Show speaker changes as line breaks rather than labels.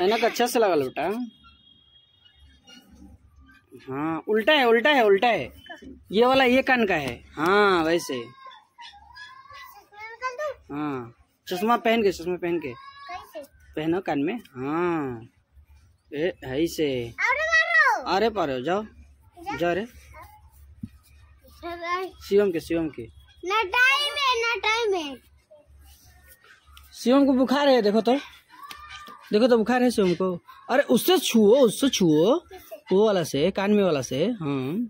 ऐनक अच्छा से लगा बेटा। हाँ उल्टा है उल्टा है उल्टा है। ये वाला ये कान का है। हाँ वैसे। हाँ चश्मा पहन के चश्मा पहन के। पहनो कान में। हाँ। ए ऐसे। अरे पारो जाओ। जाओ रे। शिवम के शिवम के।
ना टाइम है ना टाइम है।
शिवम को बुखार है देखो तो। देखो तो बुखार है शिवम को अरे उससे छुओ उससे छुओ। वो वाला से, कान में वाला से। हाँ।